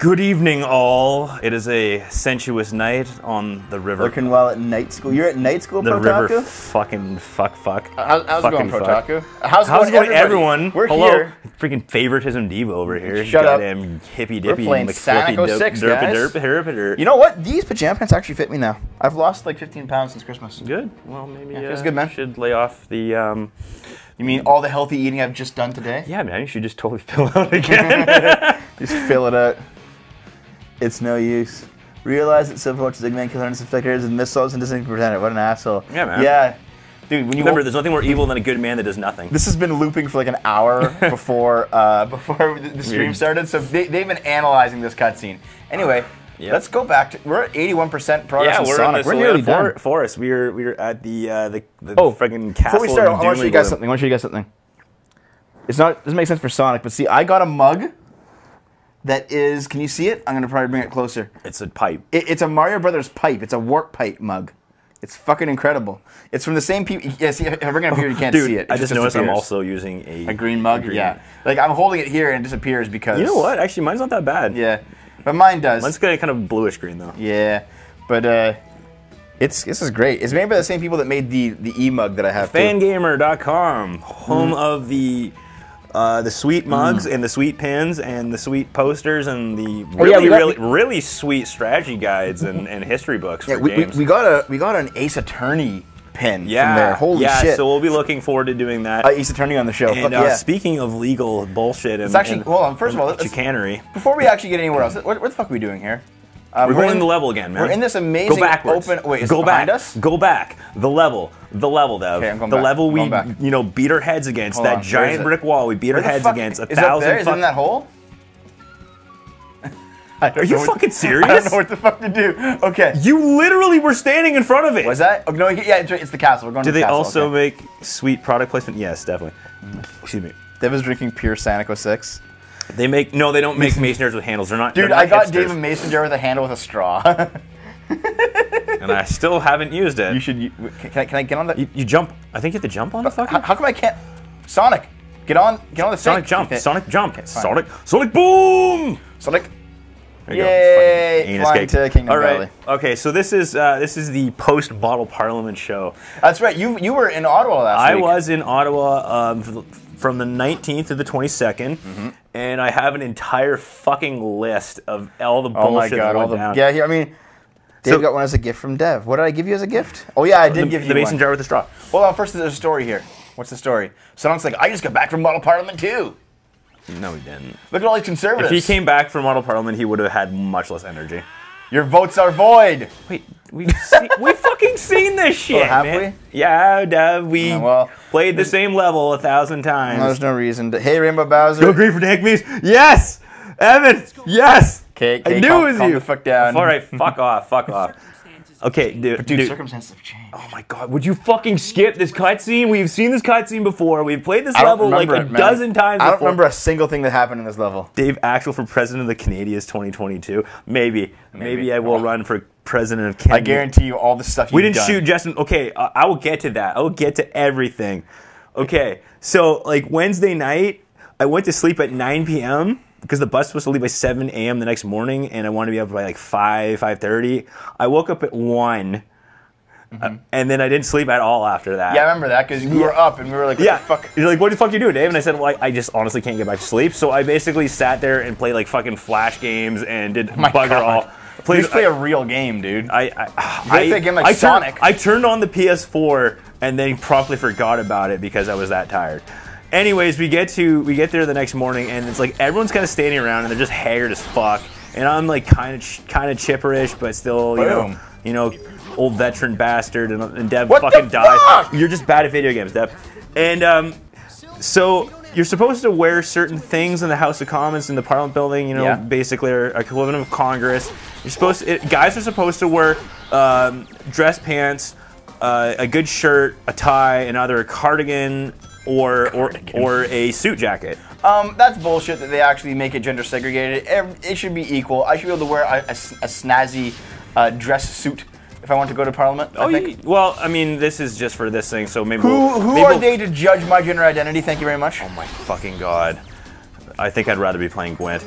Good evening, all. It is a sensuous night on the river. Working well at night school. You're at night school, the river fucking fuck fuck. How's, how's it Fucking going, fuck. Protaku? How's, How's it going, everyone? We're Hello. here. Freaking favoritism Devo over here. Shut up. Goddamn hippy We're playing McFlippy Sanico dope- 6, derpy guys. derp, herp, derp. You know what? These pajama pants actually fit me now. I've lost like 15 pounds since Christmas. Good. Well, maybe Yeah, feels uh, good, man. should lay off the. Um, You mean all the healthy eating I've just done today? yeah, man. You should just totally fill out again. Just fill it out. It's no use. Realize that Silverwatch is Eggman killer and spectators and missiles and doesn't pretend it. What an asshole. Yeah, man. Yeah. Dude, when you Remember, there's nothing more evil than a good man that does nothing. this has been looping for like an hour before uh, Before the the stream started, so they, they've been analyzing this cutscene. Anyway, Yep. let's go back to. We're at 81% progress Yeah, we're Sonic. in this we're we're nearly for, forest. We're we're at the uh, the the Oh, friggin' castle. Before we start, I want to show you guys something. I want to show you guys something. It's not doesn't make sense for Sonic, but see, I got a mug that is. Can you see it? I'm gonna probably bring it closer. It's a pipe. It, it's a Mario Brothers pipe. It's a warp pipe mug. It's fucking incredible. It's from the same people. Yeah, see, if I bring it up here, you can't Dude, see it. It I just noticed I'm also using a a green mug. green- Yeah, like I'm holding it here and it disappears because. You know what? Actually, mine's not that bad. Yeah, but mine does. Mine's kind of kind of bluish green though. yeah, but uh, it's this is great. It's made by the same people that made the the e mug that I have. Fangamer.com, home Mm. of the uh, the sweet mugs and the sweet pins and the sweet posters and the Oh, yeah, really got- really really sweet strategy guides and, and history books Yeah, for we, we, games. we got a we got an Ace Attorney pin yeah, from there. Holy yeah. shit! So we'll be looking forward to doing that. uh, Ace Attorney on the show. and uh, yeah. speaking of legal bullshit and, It's actually- and- on, first of all, chicanery, Before we actually get anywhere else, what, what the fuck are we doing here? Um, we're going in- the level again, man. We're in this amazing Go backwards. open. Wait, is go it behind back. us? Go back. The level. The level, Dev. Okay, the back. level we, you know, beat our heads against. Hold that on, giant brick wall. We beat Where our heads fuck- against a is up thousand. there? Is it fuck- in that hole? Are you fucking serious? I don't know what the fuck to do. Okay. You literally were standing in front of it. Was that? Oh, no, yeah, it's, the castle. We're going Do to the they also okay. make sweet product placement? Yes, definitely. Excuse me. Dev is drinking pure Sanico 6. They make no, they don't make mason jars with handles. They're not. Dude, they're I got hipsters. David Mason jar with a handle with a straw. and I still haven't used it. you should. Can, I, can I get on the? You, you jump. I think you have to jump on the fucking. how, how come I can't? Sonic, get on. Get on the Sonic jump. Sonic jump. fine. Sonic. Sonic boom. Sonic. There you Yay, flying cake. to Kingdom All right. Valley. Okay, so this is uh, this is the post bottle parliament show. That's right. You you were in Ottawa last I week. I was in Ottawa um, from the 19th to the 22nd, Mm-hmm. And I have an entire fucking list of all the bullshit. Oh my god! All the down. yeah. Here, I mean, Dave So- got one as a gift from Dev. What did I give you as a gift? Oh yeah, I did the, give you the mason one. jar with the straw. Hold on. First, there's a story here. What's the story? Sonic's like, I just got back from Model Parliament too. No, he didn't. Look at all these conservatives. If he came back from Model Parliament, he would have had much less energy. Your votes are void. Wait, we've seen, we fucking seen this oh, shit, have man. Yeah, Dev, we Oh, well, played the same level a thousand times. There's no reason to. Hey, Rainbow Bowser. Go green for Dank Mees. Yes, Evan. Yes. Okay, I okay, knew calm- it was calm you. the fuck down. All right, fuck off, fuck off. Okay, dude. Dude, dude. circumstances have changed. Oh my god, would you fucking skip this cutscene? We've seen this cutscene before. We've played this level like a it, dozen times I don't before. remember a single thing that happened in this level. Dave Axel for president of the Canadians 2022. Maybe. Maybe, Maybe. I will run for president of Canada. I guarantee you all the stuff We didn't done. shoot Justin. Okay, uh, I will get to that. I will get to everything. Okay, so like Wednesday night, I went to sleep at 9 p.m. because the bus was supposed to leave by 7 a.m. the next morning, and I wanted to be up by like 5, 5:30. I woke up at one, uh, and then I didn't sleep at all after that. Mm-hmm. Yeah, I remember that because we were up and we were like, what Yeah, the fuck? You're like, what the fuck are you do, Dave? And I said, well, I, I just honestly can't get back to sleep. So I basically sat there and played like fucking flash games and did Oh My bugger God. all. Please play a real game, dude. I, I, I, play game like I turned, Sonic. I turned on the PS4 and then promptly forgot about it because I was that tired. Anyways, we get to we get there the next morning and it's like everyone's kind of standing around and they're just haggard as fuck. And I'm like kind of ch- kind of chipperish, but still, you know, you know, old veteran bastard. And, and Dev What the fucking dies. fuck? You're just bad at video games, Dev. And um, so you're supposed to wear certain things in the House of Commons in the Parliament building. You know, Yeah. basically are equivalent of Congress. You're supposed to, it, guys are supposed to wear um, dress pants, uh, a good shirt, a tie, and either a cardigan or or or a suit jacket. Um, that's bullshit that they actually make it gender segregated. Ev- It should be equal. I should be able to wear a snazzy uh, dress suit if I want to go to Parliament. I Oh, think. ye- well, I mean, this is just for this thing, so maybe Who we'll, who maybe are we'll- they to judge my gender identity? Thank you very much. Oh my fucking god. I think I'd rather be playing Gwent.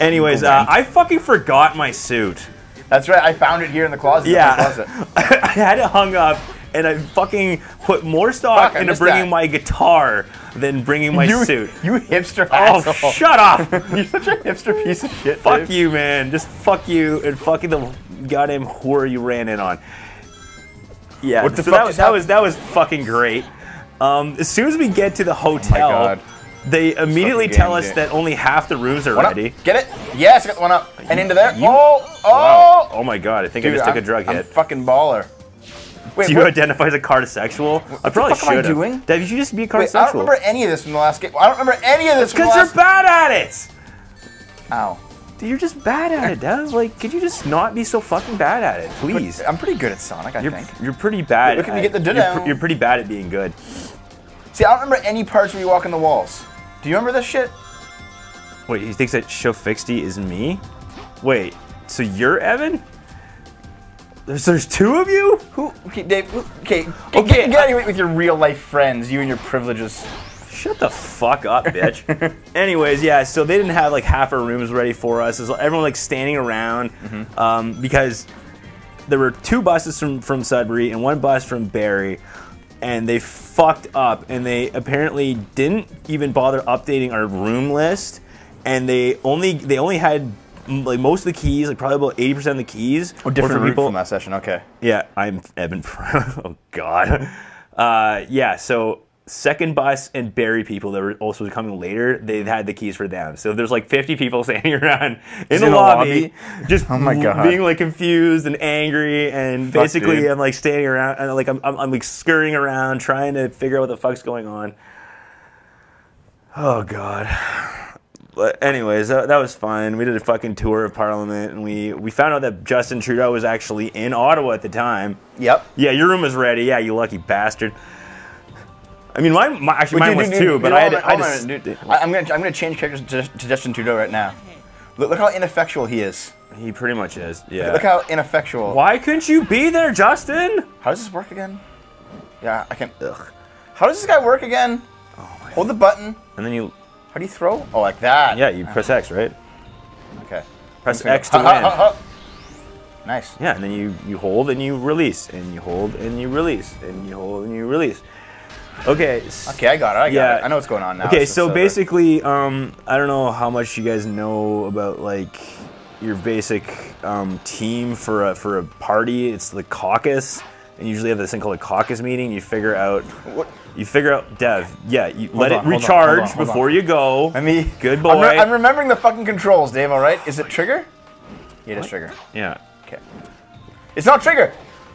Anyways, uh, I fucking forgot my suit. That's right. I found it here in the closet. Yeah. The closet. I had it hung up, and I fucking put more stock Fuck, into bringing that. my guitar than bringing my you, suit. You hipster Oh, asshole. shut up! You're such a hipster piece of shit. fuck Dave. you, man. Just fuck you and fucking the goddamn whore you ran in on. Yeah, What the so fuck that, was that was that was fucking great. Um, as soon as we get to the hotel, God. they immediately tell us that only half the rooms are One up. ready. Get it? Yes, I got one up. And into there. You- oh, oh. Wow. Oh my god, I think I just took I'm- a drug I'm hit. fucking baller. Wait, Do you what- identify as a cardsexual? I probably fuck am I should doing? Dave, you should just be a wait, I don't remember any of this from the last game. I don't remember any of this Because you're last. bad at it. Ow. Dude, you're just bad at it, Dev. Like, could you just not be so fucking bad at it, please? I'm pretty good at Sonic, I You're, think. you're pretty bad. Look at me get the you're, pr- you're pretty bad at being good. See, I don't remember any parts where you walk on the walls. Do you remember this shit? Wait, he thinks that Shofixty is me? Wait, so you're Evan? There's, there's two of you? Who? Okay, Dave. Okay, get, Okay, get, get out of with your real life friends. You and your privileges. Shut the fuck up, bitch. Anyways, yeah, so they didn't have like half our rooms ready for us. It's everyone like standing around Mm-hmm. um, because there were two buses from, from Sudbury and one bus from Barrie, and they fucked up and they apparently didn't even bother updating our room list, and they only they only had mm, like most of the keys, like probably about eighty percent of the keys, Oh, different people. from that session. Okay. Yeah, I'm Evan. oh God. Uh, yeah. So second bus and Barrie people that were also coming later, they had the keys for them. So there's like 50 people standing around in the in a lobby, just Oh my God. being like confused and angry, and Fuck, basically dude. I'm like standing around and like I'm, I'm, I'm like scurrying around trying to figure out what the fuck's going on. Oh God. But anyways, that, that was fun. We did a fucking tour of Parliament, and we we found out that Justin Trudeau was actually in Ottawa at the time. Yep. Yeah, your room was ready. Yeah, you lucky bastard. I mean, mine, my, actually mine Dude, was dude, too, dude, but dude, I had, hold to- I on, had hold to on, st- dude. I, I'm gonna I'm gonna change characters to, to Justin Trudeau right now. Look, look how ineffectual he is. He pretty much is. Yeah. Look how ineffectual. Why couldn't you be there, Justin? How does this work again? Yeah, I can't. Ugh. How does this guy work again? Oh Hold the button. And then you, How do you throw? Oh, like that. yeah, you press X, right? Okay. Press X to Ha, ha, ha, win. ha. Nice. Yeah, and then you you hold and you release, and you hold and you release, and you hold and you release. Okay. Okay, I got it. I got Yeah. it. I know what's going on now. Okay, It's so uh, basically, um, I don't know how much you guys know about like your basic um, team for a for a party. It's the caucus, and you usually have this thing called a caucus meeting. You figure out What? You figure out Dev. Yeah, you let on, it hold on, recharge hold on, hold before you go. Let me. Good I'm, boy. re- I'm remembering the fucking controls, Dave. All right. Is it trigger? Yeah, it is trigger. yeah. Okay. It's not trigger.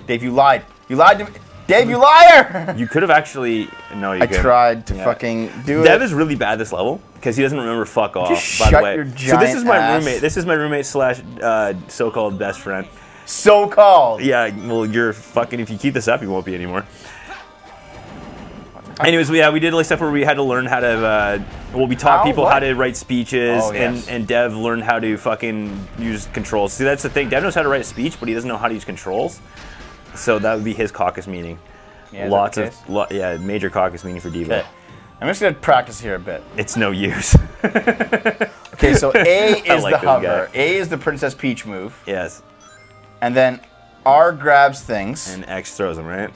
Dave, you lied. You lied to me. Dave, you liar. You could have actually no. You I couldn't. tried to Yeah. fucking do it. Dev is really bad this level because he doesn't remember fuck off. Just by shut the way, your so this is my ass. roommate. This is my roommate slash uh, so-called best friend. so called. Yeah, well, you're fucking. If you keep this up, you won't be anymore. Anyways, yeah, we did like stuff where we had to learn how to. Uh, well, we taught How? people What? how to write speeches, Oh, yes. and and Dev learned how to fucking use controls. See, that's the thing. Dev knows how to write a speech, but he doesn't know how to use controls. So that would be his caucus meeting. Yeah, Lots of, lo- yeah, major caucus meeting for Devo. Okay. I'm just gonna practice here a bit. It's no use. Okay, so A is like the hover. guy. A is the Princess Peach move, yes, and then R grabs things, and X throws them, right.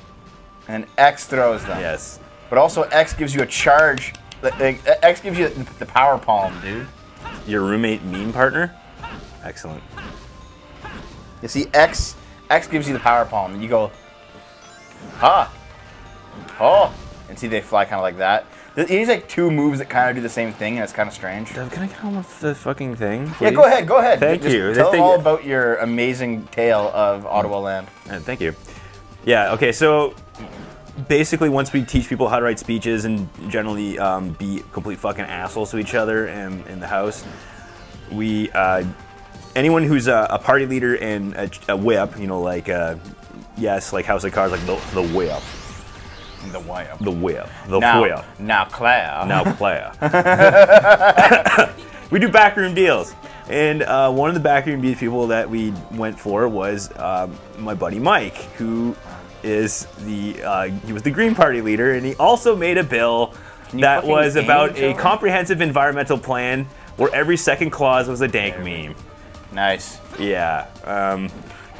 and X throws them. Yes. But also X gives you a charge. X gives you the power palm, dude. Your roommate meme partner. Excellent. You see, X X gives you the power palm, and you go, ha, oh, and see they fly kind of like that. He's like two moves that kind of do the same thing, and it's kind of strange. Dev, can I get on with the fucking thing? Yeah, go ahead, go ahead. Thank Just you. Tell them all about your amazing tale of Ottawa land. Uh, thank you. Yeah. Okay. So basically, once we teach people how to write speeches and generally um, be complete fucking assholes to each other in, in the house, we uh, anyone who's a, a party leader and a, a whip, you know, like uh, yes, like House of Cards, like the, the whip, The wire. the whip, the Now, whip. now, Claire. now Claire. we do backroom deals. And uh, one of the backroom deal people that we went for was um, my buddy Mike, who is the uh, he was the Green Party leader, and he also made a bill that was about a comprehensive environmental plan where every second clause was a dank meme. Nice. Yeah. Um,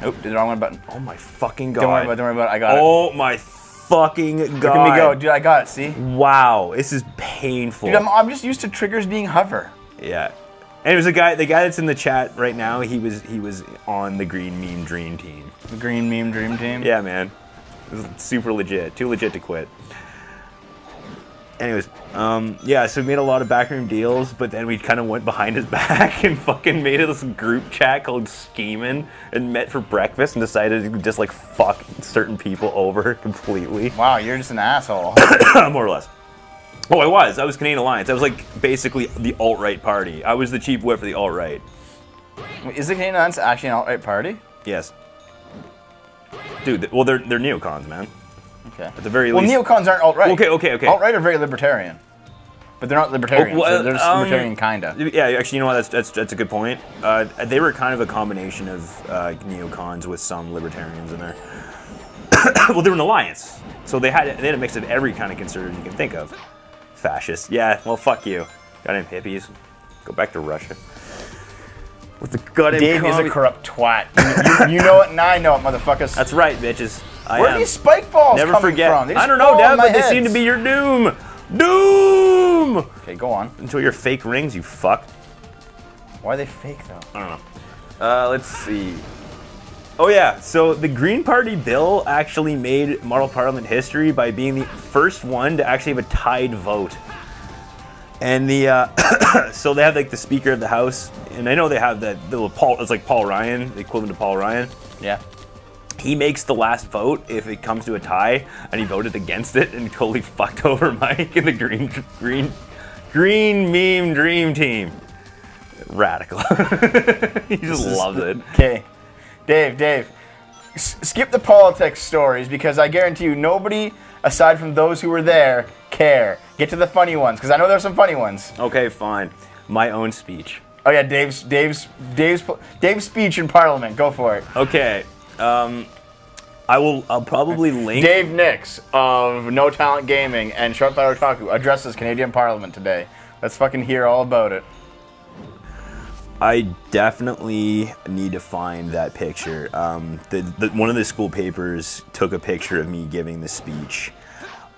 Nope, did the wrong one button. oh my fucking god. Don't worry about it, don't worry about it. I got it. Oh my fucking god. Look at me go. Dude, I got it, see? Wow, this is painful. Dude, I'm, I'm just used to triggers being hover. yeah. And it was a guy, the guy that's in the chat right now. He was he was on the Green Meme Dream Team. The green meme dream team. Yeah, man, super legit. Too legit to quit. Anyways, um, yeah, so we made a lot of backroom deals, but then we kind of went behind his back and fucking made this group chat called Scheming and met for breakfast and decided to just like fuck certain people over completely. Wow, you're just an asshole. more or less. Oh, I was. I was Canadian Alliance. I was like basically the alt right party. I was the chief whip for the alt right. Is the Canadian Alliance actually an alt-right party? Yes. Dude, well, they're they're neocons, man. Okay. At the very well, least. neocons aren't alt-right. Okay, okay, okay. Alt-right are very libertarian. But they're not libertarian. Oh, well, they're just um, libertarian, kinda. Yeah, actually, you know what? That's that's, that's a good point. Uh, they were kind of a combination of uh, neocons with some libertarians in there. well, they were an alliance, so they had they had a mix of every kind of conservative you can think of. Fascists, yeah. Well, fuck you. Goddamn hippies. Go back to Russia. With the goddamn Dave is a corrupt twat. You, you, know it, and I know it, motherfuckers. That's right, bitches. I Where are these spike balls Never coming forget. from? I don't know, Dad, but they seem to be your doom. Doom. Okay, go on. Until your fake rings, you fuck. Why are they fake, though? I don't know. Uh, let's see. Oh yeah, so the Green Party bill actually made model parliament history by being the first one to actually have a tied vote. And the uh, so they have like the Speaker of the House, and I know they have that little Paul. It's like Paul Ryan, the equivalent to Paul Ryan. Yeah. He makes the last vote if it comes to a tie, and he voted against it and totally fucked over Mike and the Green Green Green Meme Dream Team. Radical. he just loves it. Okay. Dave, Dave, s- skip the politics stories because I guarantee you nobody, aside from those who were there, care. Get to the funny ones because I know there's some funny ones. Okay, fine. My own speech. Oh yeah, Dave's Dave's Dave's Dave's speech in Parliament. Go for it. Okay. Um, I will. I'll probably link. Dave Nix of No Talent Gaming and Short Fat Otaku addresses Canadian Parliament today. Let's fucking hear all about it. I definitely need to find that picture. Um, the, the, one of the school papers took a picture of me giving the speech.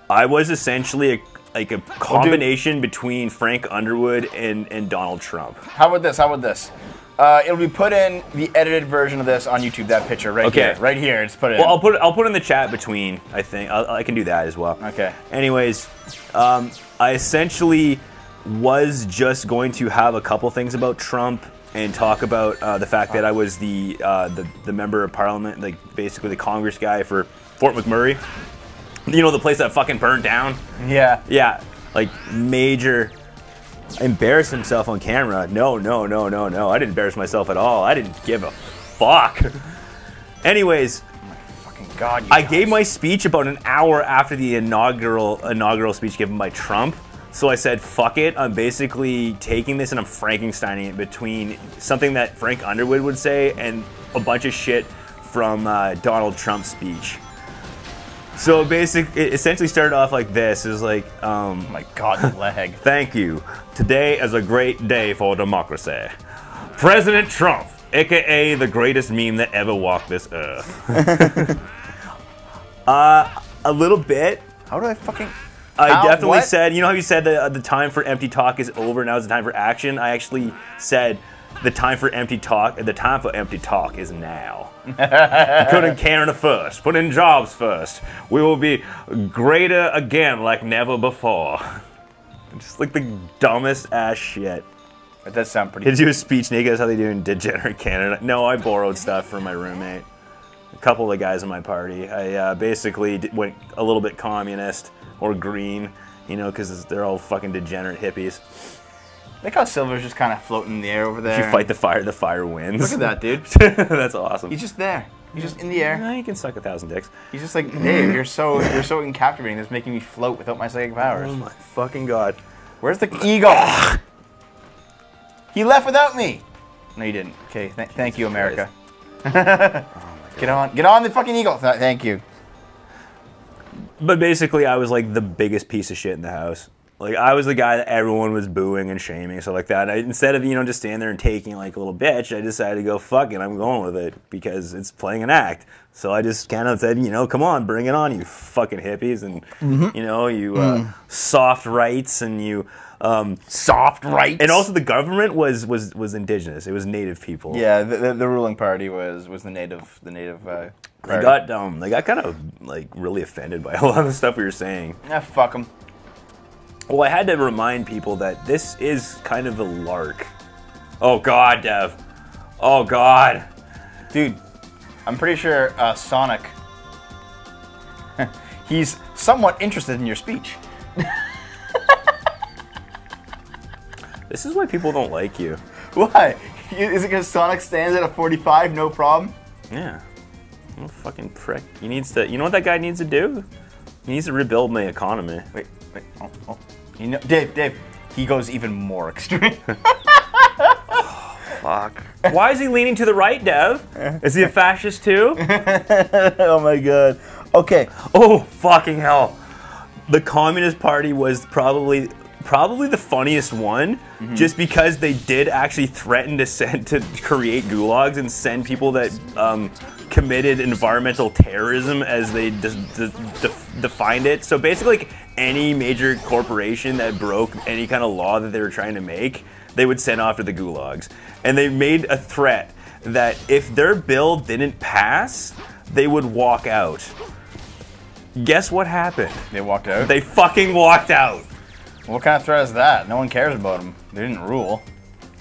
I was essentially a, like a combination between Frank Underwood and, and Donald Trump. How about this? How about this? Uh, it'll be put in the edited version of this on YouTube. That picture right Okay. here, right here. It's put in. Well, I'll put it, I'll put it in the chat between. I think I'll, I can do that as well. Okay. Anyways, um, I essentially was just going to have a couple things about Trump and talk about uh, the fact that I was the, uh, the the member of parliament, like basically the Congress guy for Fort McMurray. You know the place that fucking burned down. yeah. Yeah, like major. Embarrass himself on camera? No, no, no, no, no. I didn't embarrass myself at all. I didn't give a fuck. Anyways, God. I guys. gave my speech about an hour after the inaugural inaugural speech given by Trump. So I said, "Fuck it." I'm basically taking this and I'm Frankensteining it between something that Frank Underwood would say and a bunch of shit from uh, Donald Trump's speech. So basic, it essentially started off like this: is like, um, Oh my God, the leg. Thank you. Today is a great day for democracy. President Trump, aka the greatest meme that ever walked this earth. uh, a little bit. How do I fucking? I How? definitely What? said, you know how you said the, the time for empty talk is over, now is the time for action? I actually said the time for empty talk, the time for empty talk is now. Put in Canada first, put in jobs first. We will be greater again like never before. Just like the dumbest ass shit. That does sound pretty. Did you do a speech, Nick? That's how they do in Degenerate Canada. No, I borrowed stuff from my roommate. A couple of the guys in my party. I uh, basically went a little bit communist or green, you know, because they're all fucking degenerate hippies. Look how Silver's just kind of floating in the air over there. If you fight the fire, the fire wins. Look at that, dude. That's awesome. He's just there. He's just in the air. Nah, you can suck a thousand dicks. He's just like, Dave, you're so you're so captivating. That's making me float without my psychic powers. Oh my fucking god. Where's the eagle? he left without me. No, you didn't. Okay, th- thank you, America. get on, get on the fucking eagle. Th- thank you. But basically, I was like the biggest piece of shit in the house. Like I was the guy that everyone was booing and shaming so like that. I, instead of you know just standing there and taking like a little bitch, I decided to go fuck it. I'm going with it because it's playing an act. So I just kind of said, you know, come on, bring it on, you fucking hippies, and you know, you uh, soft rights and you. Um, Soft rights. and also, the government was was was indigenous. It was native people. yeah, the, the, the ruling party was was the native the native. Uh, They got um, they got kind of like really offended by a lot of the stuff we were saying. Yeah, fuck them. Well, I had to remind people that this is kind of a lark. Oh God, Dev. Oh God. Dude, I'm pretty sure uh, Sonic. he's somewhat interested in your speech. This is why people don't like you. Why? Is it because Sonic stands at a 45, no problem? Yeah. Oh, fucking prick. He needs to. You know what that guy needs to do? He needs to rebuild my economy. Wait, wait. Oh, oh. You know, Dave, Dave. He goes even more extreme. Fuck. Why is he leaning to the right, Dev? Is he a fascist too? oh my god. Okay. Oh fucking hell! The Communist Party was probably probably the funniest one, just because they did actually threaten to send to create gulags and send people that um, committed environmental terrorism as they de- de- de- defined it. So basically, like any major corporation that broke any kind of law that they were trying to make, they would send off to the gulags, and they made a threat that if their bill didn't pass, they would walk out. Guess what happened? they walked out. They fucking walked out. what kind of threat is that? No one cares about them. They didn't rule.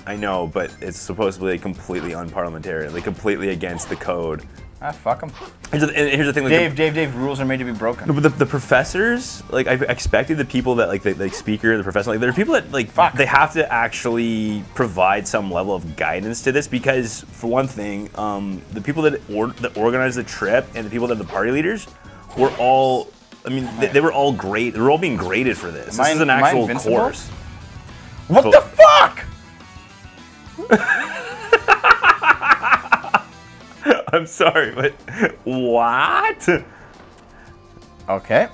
I know, but it's supposed to be completely unparliamentary, like completely against the code. Ah, fuck them. Here's the, here's the thing, like, Dave, Dave, Dave. Rules are made to be broken. the, but the, the professors, like I expected the people that like the like speaker, the professor, like there are people that like Fuck. they have to actually provide some level of guidance to this because for one thing, um, the people that or, that organized the trip and the people that are the party leaders were all. I mean, they, they were all great. They were all being graded for this. Am I- this is an actual course. What the fuck? I'm sorry, but what? Okay.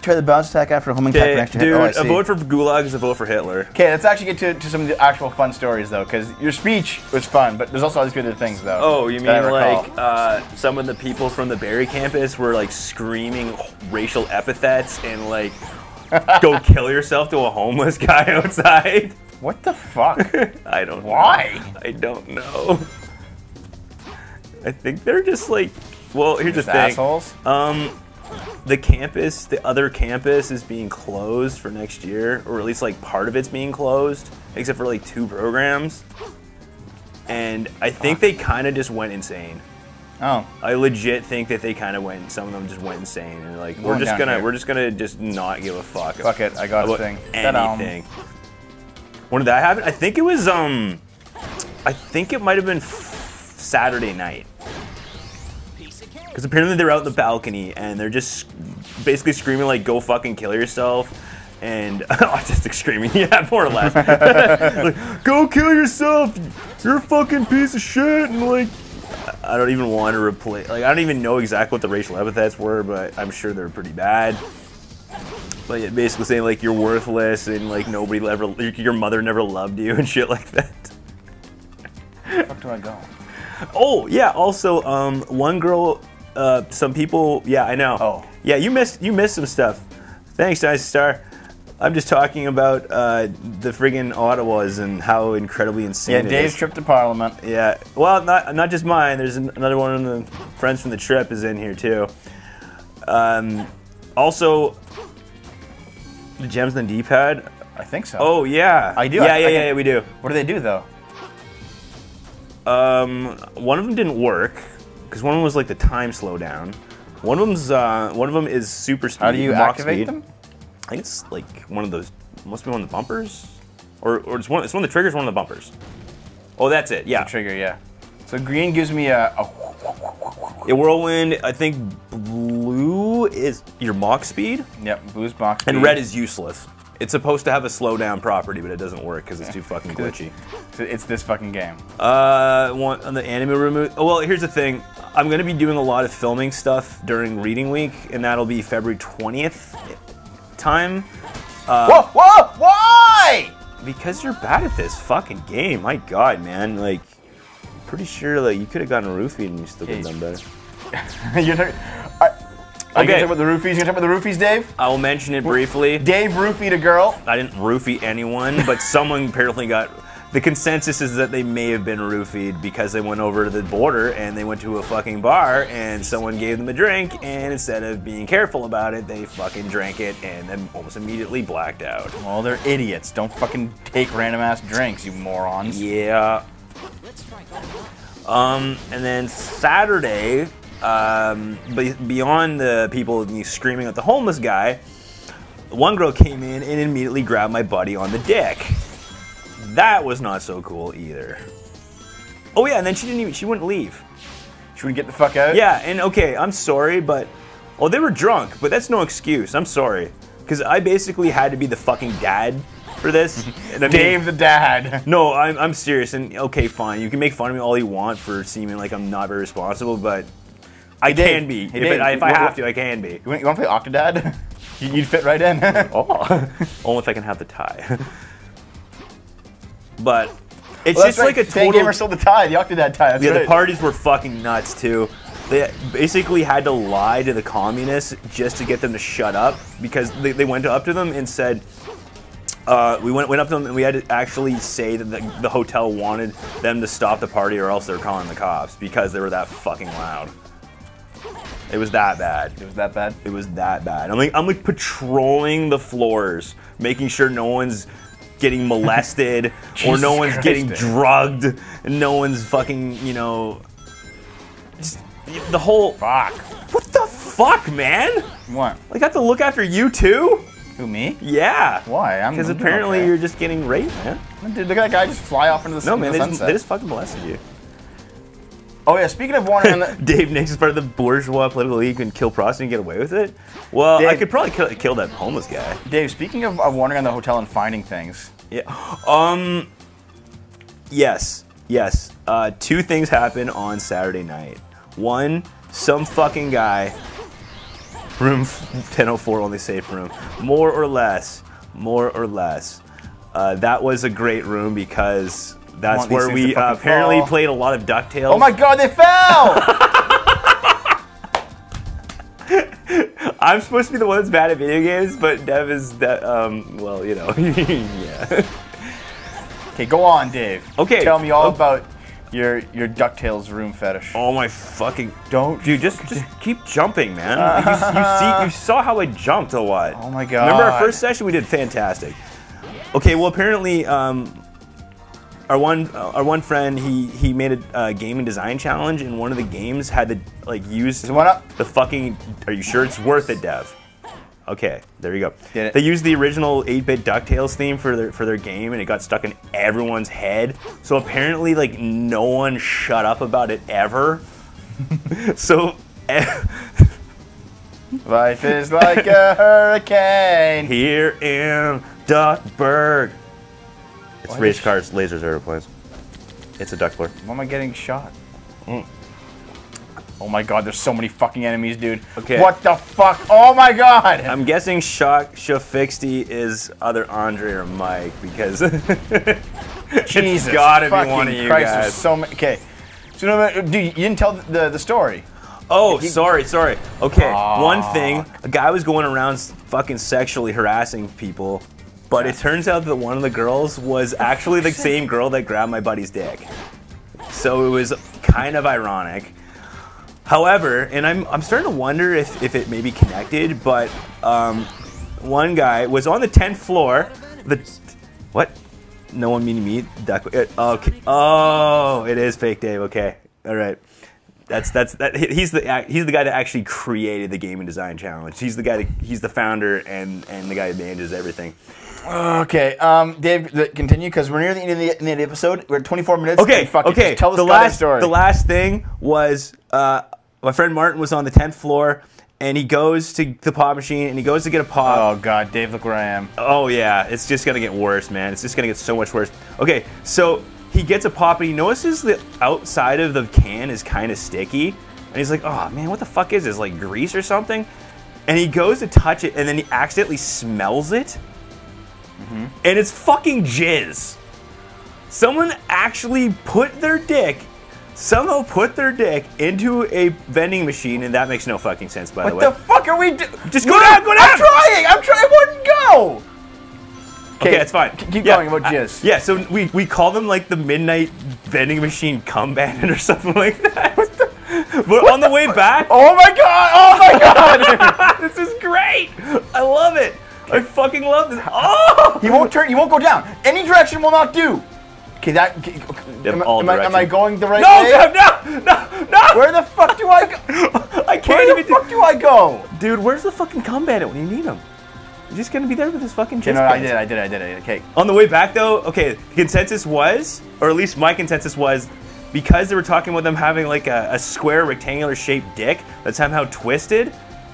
Try the bounce attack after homing attack for extra hit. dude, Oh, a vote for Gulag is a vote for Hitler. Okay, let's actually get to, to some of the actual fun stories though, because your speech was fun, but there's also all these good other things though. Oh, you mean that I recall. like uh, some of the people from the Barrie campus were like screaming racial epithets and like go kill yourself to a homeless guy outside? What the fuck? I don't know. Why? I don't know. I think they're just like, well, here's the thing. assholes. Um, the campus, the other campus is being closed for next year, or at least like part of it's being closed, except for like two programs. And I think they kind of just went insane. Oh, I legit think that they kind of went. Some of them just went insane, and like we're just gonna here. we're just gonna just not give a fuck. fuck it. I got a thing. Anything. When did that happen? I think it was um, I think it might have been Saturday night. Because apparently they're out in the balcony and they're just basically screaming like "Go fucking kill yourself," and autistic screaming, yeah, more or less. like, "Go kill yourself! You're a fucking piece of shit!" And like, I don't even want to replace. Like, I don't even know exactly what the racial epithets were, but I'm sure they're pretty bad. But yeah, basically saying like you're worthless and like nobody ever, your mother never loved you and shit like that. Fuck do I go? Oh yeah. Also, um, one girl, uh, some people. Yeah, I know. Oh. Yeah, you missed you missed some stuff. Thanks, Dice Star. I'm just talking about uh, the friggin' Ottawas and how incredibly insane. Yeah, Dave's trip to Parliament. Yeah. Well, not not just mine. There's an, another one of the friends from the trip is in here too. Um, also, the gems and the D-pad. I think so. Oh yeah. I do. Yeah, I- yeah, I yeah, yeah. We do. What do they do though? Um, one of them didn't work because one of them was like the time slowdown. One of them's uh, one of them is super speed. How do you activate speed. them? I think it's like one of those. Must be one of the bumpers, or or it's one. It's one of the triggers. One of the bumpers. Oh, that's it. Yeah. Trigger, yeah. So green gives me a, a Yeah, whirlwind. I think blue is your Mach speed, yep boost box. and red is useless. It's supposed to have a slowdown property, but it doesn't work because it's too fucking glitchy. It's this fucking game. Uh, one on the anime room. Oh, well, here's the thing. I'm gonna be doing a lot of filming stuff during reading week, and that'll be February 20th time. whoa, whoa, why? Because you're bad at this fucking game. My God, man. Like, pretty sure like you could have gotten roofied and you still could have done better. You're talking. Are, are you gonna talk about the roofies? You gonna talk about the roofies, Dave? I will mention it briefly. Dave roofied a girl. I didn't roofie anyone, but someone apparently got. The consensus is that they may have been roofied because they went over to the border and they went to a fucking bar and someone gave them a drink and instead of being careful about it, they fucking drank it and then almost immediately blacked out. Well, they're idiots. Don't fucking take random ass drinks, you morons. Yeah. Um, and then Saturday, um, be- beyond the people screaming at the homeless guy, one girl came in and immediately grabbed my buddy on the dick. That was not so cool either. Oh yeah, and then she didn't even she wouldn't leave. She wouldn't get the fuck out? Yeah, and okay, I'm sorry, but oh, they were drunk, but that's no excuse. I'm sorry, because I basically had to be the fucking dad for this. And I mean- Dave the dad. no, I'm, I'm serious. And okay, fine. You can make fun of me all you want for seeming like I'm not very responsible, but I Dave. can be. If, it, if I have to, I can be. You want, you want to play Octodad? You- You'd fit right in. Oh, only if I can have the tie. but it's Well, just that's like a right. Total. Gamer stole the tie, the Octodad tie. That's yeah, right. the parties were fucking nuts too. They basically had to lie to the communists just to get them to shut up because they, they went up to them and said, uh, we went, went up to them and we had to actually say that the, the hotel wanted them to stop the party or else they were calling the cops because they were that fucking loud. It was that bad. It was that bad. It was that bad. I'm like I'm like patrolling the floors, making sure no one's getting molested or no one's Christ, getting dude. drugged and no one's fucking, you know just the whole Fuck. What the fuck, man? What? Like I got to look after you too? Who, me? Yeah. Why? I'm Because apparently okay. you're just getting raped, man. Dude, look at that guy just fly off into the, No, man, the they just, they just fucking molested you. Oh yeah, speaking of Warner and the, Dave Nix is part of the bourgeois political league and kill prostitute and get away with it? Well, I could probably kill, kill that homeless guy. Dave, speaking of, of wandering on the hotel and finding things, Yeah. Um. Yes. Yes. Uh, two things happen on Saturday night. One, some fucking guy. Room 1004, only safe room. More or less. More or less. Uh, that was a great room because that's where we uh, apparently fall. played a lot of Ducktales. oh my god, they fell! I'm supposed to be the one that's bad at video games, but Dev is that. Um. Well, you know. yeah. okay, go on, Dave. Okay, tell me all oh. about your your Ducktales room fetish. Oh my fucking Don't, Dude, just just keep jumping, man. You, you see, you saw how I jumped a lot. Oh my god! Remember our first session? We did fantastic. Okay, well apparently, um, our one uh, our one friend he he made a uh, gaming design challenge, and one of the games had to like use the fucking. Are you sure it's worth it, Dev? Okay, there you go. They used the original 8-bit Ducktales theme for their for their game, and it got stuck in everyone's head. So apparently, like no one shut up about it ever. so. Life is like a hurricane. Here in Duckburg. It's Why race cars, lasers, airplanes. It's a duckler. Why am I getting shot? Mm. Oh my god, there's so many fucking enemies, dude. Okay. What the fuck? Oh my god! I'm guessing Shock Shafixty is either Andre or Mike because Jesus, it's gotta be fucking one of you Christ, guys. There's so many. Okay. So, no, no, dude, you didn't tell the, the story. Oh, sorry, sorry. Okay, Fuck. one thing. A guy was going around fucking sexually harassing people, but it turns out that one of the girls was actually the same girl that grabbed my buddy's dick. So it was kind of ironic. However, and I'm, I'm starting to wonder if, if it may be connected, but um, one guy was on the 10th floor. The What? No one meaning me? Duck, uh, okay. Oh, it is fake Dave. Okay. All right. That's that's that. He's the he's the guy that actually created the gaming design challenge. He's the guy that he's the founder and and the guy that manages everything. Okay, um, Dave, continue because we're near the end of the, end of the episode. We're at 24 minutes. Okay, fuck okay. tell the last story. the last thing was uh, my friend Martin was on the tenth floor, and he goes to the pop machine and he goes to get a pop. Oh god, Dave, look where I am. Oh yeah, it's just gonna get worse, man. It's just gonna get so much worse. Okay, so he gets a pop and he notices the outside of the can is kind of sticky, and he's like, "Oh man, what the fuck is this? Like grease or something?" And he goes to touch it, and then he accidentally smells it, mm-hmm. and it's fucking jizz. Someone actually put their dick. Somehow put their dick into a vending machine, and that makes no fucking sense, by the way. What the fuck are we doing? Just go down, go down! I'm trying. I'm trying. I wouldn't go. Okay, it's fine. Keep Yeah. going about jizz. Yeah, so we, we call them like the midnight vending machine cum bandit or something like that. but on the, way back, Oh my god! Oh my god! this is great. I love it. I fucking love this. Oh! he won't turn. He won't go down. Any direction will not do. Okay, that. Okay, Yep, am, I- all am, I, am I going the right No, way? Jeff, no, no, no. Where the fuck do I go? I can't Where the even. fuck do I go? Dude, where's the fucking cum bandit when you need him? Just gonna be there with his fucking You know, I did. I did. I did. I did. Okay. On the way back, though, okay, the consensus was, or at least my consensus was, because they were talking about them having like a, a square rectangular shaped dick that somehow twisted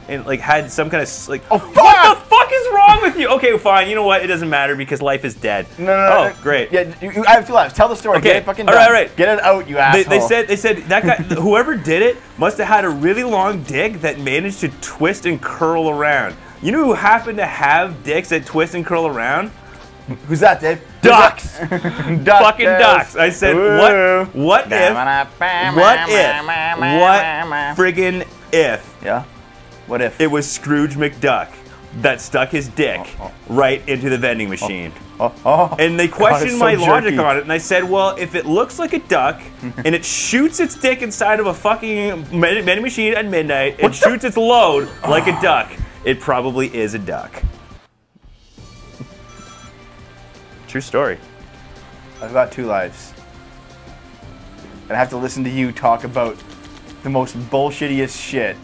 and like had some kind of like. Oh, fuck! What the fuck is wrong with you? Okay, fine. You know what? It doesn't matter because life is dead. No, no, no. Oh, no. great. Yeah, you, you- I have two lives. Tell the story. Okay, Get it fucking all right, all right. Get it out, you They, asshole. they said they said that guy whoever did it must have had a really long dick that managed to twist and curl around. You know who happened to have dicks that twist and curl around? Who's that, Dave? Ducks. that? Fucking ducks. I said Woo. what? What if? What if? What friggin' if Yeah. What if? it was Scrooge McDuck that stuck his dick Oh, right into the vending machine? oh, oh. And they questioned it's so my logic jerky. on it, and I said, well, if it looks like a duck and it shoots its dick inside of a fucking vending machine at midnight the- shoots its load like a duck, it probably is a duck. True story. I've got two lives. And I have to listen to you talk about the most bullshittiest shit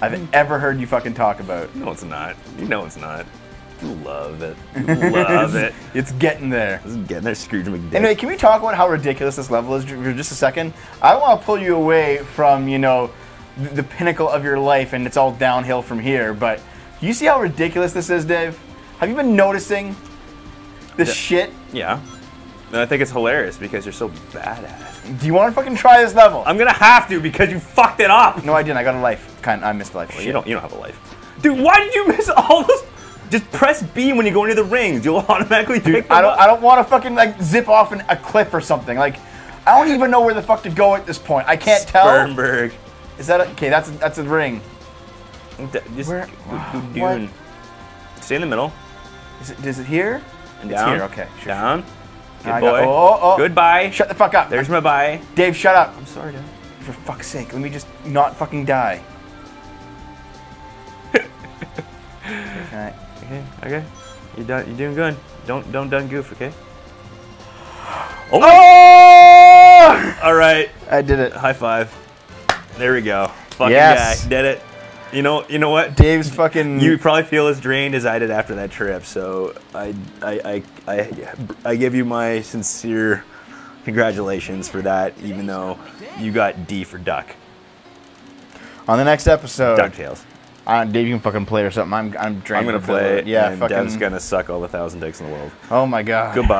I've hmm. ever heard you fucking talk about. No, it's not. You know it's not. You love it. You love it. It's getting there. This is getting there, Scrooge McDuck. Anyway, can we talk about how ridiculous this level is for just a second? I want to pull you away from, you know, the pinnacle of your life and it's all downhill from here, but you see how ridiculous this is, Dave? Have you been noticing this Yeah. shit? yeah. And I think it's hilarious because you're so bad at it. Do you want to fucking try this level? I'm gonna have to because you fucked it up. no, I didn't. I got a life. Kind I missed a life. Well, you don't. You don't have a life, dude. Why did you miss all those? Just press B when you go into the rings. You'll automatically pick I don't. up. I don't want to fucking like zip off in a cliff or something. Like, I don't even know where the fuck to go at this point. I can't tell. Sternberg. Is that a, okay? That's a, that's a ring. Just Where- go what? doing. Stay in the middle Is it? Is it here? and It's here, okay, sure. Down. Good boy. got- oh, oh. Goodbye. Shut the fuck up. There's my bye. Dave. Shut up. I'm sorry, Dad. For fuck's sake, let me just not fucking die. okay. Okay. Okay. You done. You're doing good. Don't don't done goof. Okay. Oh! Oh! All right. I did it. High five. There we go. Fucking Yes. guy. Did it. You know. You know what? Dave's fucking. You probably feel as drained as I did after that trip. So I, I, I, I, I give you my sincere congratulations for that. Even though you got D for duck, on the next episode. Ducktales. Uh, Dave, you can fucking play or something. I'm I'm drained. I'm gonna play. it, Yeah, and fucking. Dev's gonna suck all the thousand dicks in the world. Oh my god. Goodbye.